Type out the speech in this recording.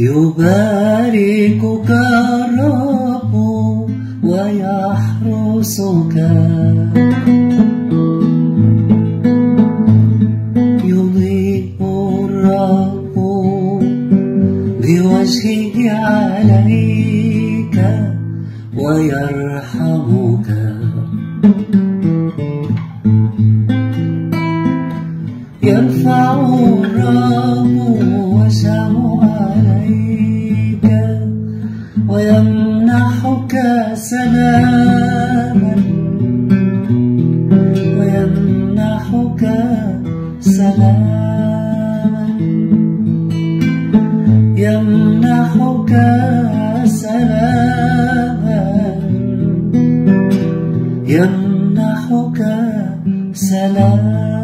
يباركك الرب ويحرسك. يضيء الرب بوجهه عليك ويرحمك. يرفع الرب ويمنحك سلاما. ويمنحك سلاما. يمنحك سلاما. يمنحك سلاما.